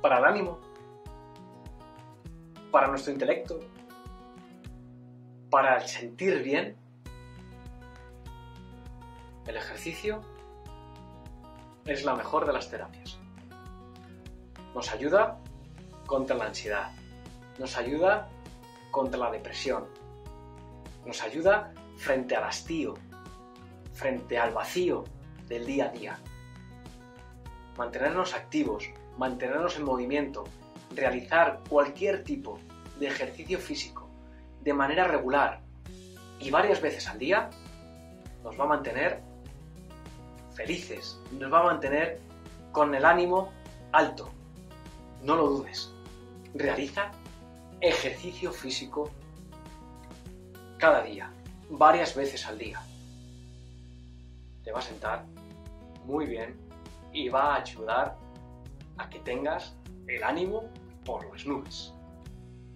para el ánimo, para nuestro intelecto, para el sentir bien. El ejercicio es la mejor de las terapias. Nos ayuda contra la ansiedad, nos ayuda contra la depresión, nos ayuda frente al hastío, frente al vacío del día a día. Mantenernos activos, mantenernos en movimiento, realizar cualquier tipo de ejercicio físico de manera regular y varias veces al día nos va a mantener felices, nos va a mantener con el ánimo alto. No lo dudes. Realiza ejercicio físico cada día, varias veces al día. Te va a sentar muy bien y va a ayudar a que tengas el ánimo por las nubes.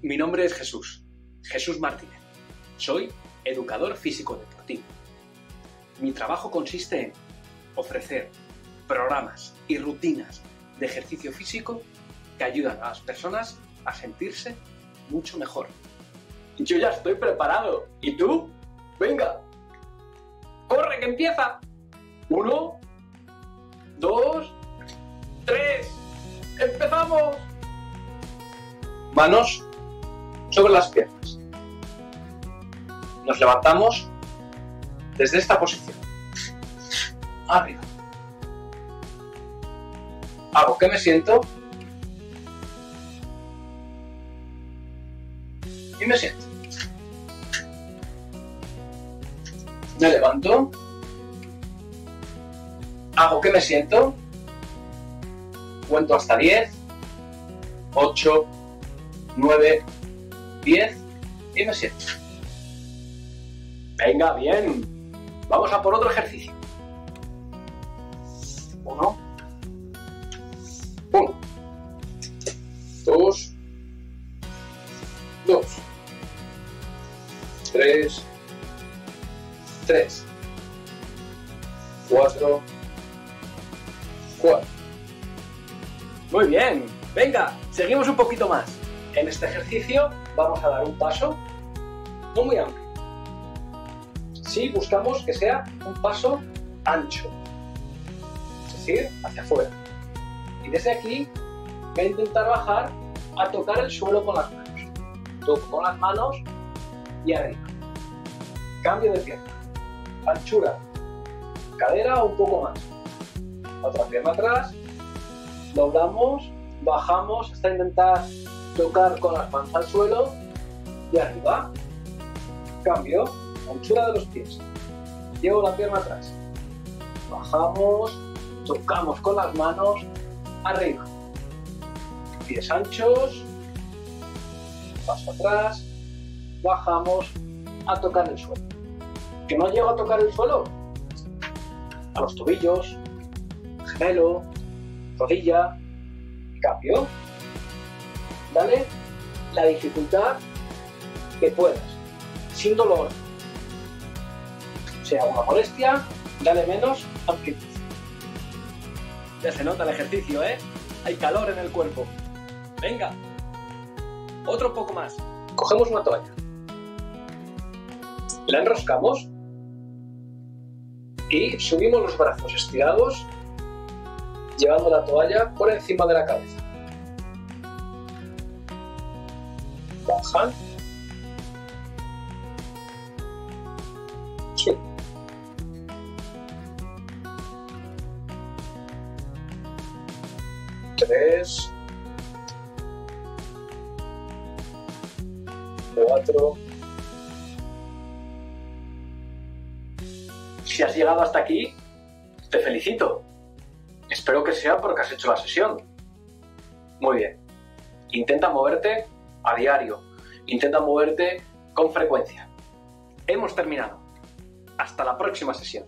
Mi nombre es Jesús, Jesús Martínez. Soy educador físico deportivo. Mi trabajo consiste en ofrecer programas y rutinas de ejercicio físico que ayudan a las personas a sentirse mucho mejor. Yo ya estoy preparado. ¿Y tú? Venga. ¡Corre que empieza! Uno, dos, tres. ¡Empezamos! Manos sobre las piernas. Nos levantamos desde esta posición. Arriba. Hago que me siento. Y me siento. Me levanto. Hago que me siento. Cuento hasta 10. 8, 9, 10 y me siento. Venga, bien. Vamos a por otro ejercicio. Uno. Uno. Dos. Dos. Tres. Tres. Cuatro. Cuatro. Muy bien. Venga, seguimos un poquito más. En este ejercicio vamos a dar un paso no muy amplio. Sí, buscamos que sea un paso ancho, es decir, hacia afuera. Y desde aquí voy a intentar bajar a tocar el suelo con las manos. Toco con las manos y arriba. Cambio de pierna. Anchura. Cadera un poco más. Otra pierna atrás. Doblamos, bajamos hasta intentar tocar con las manos al suelo y arriba. Cambio, anchura de los pies. Llevo la pierna atrás. Bajamos, tocamos con las manos arriba. Pies anchos. Paso atrás. Bajamos a tocar el suelo. ¿Que no llego a tocar el suelo? A los tobillos, gemelo, rodilla. Cambio dale la dificultad que puedas, sin dolor. Sea una molestia, dale menos amplitud. Ya se nota el ejercicio, ¿eh? Hay calor en el cuerpo. Venga, otro poco más. Cogemos una toalla. La enroscamos y subimos los brazos estirados, llevando la toalla por encima de la cabeza. bajan. Tres. Cuatro. Si has llegado hasta aquí, te felicito. Espero que sea porque has hecho la sesión. Muy bien. Intenta moverte a diario. Intenta moverte con frecuencia. Hemos terminado. Hasta la próxima sesión.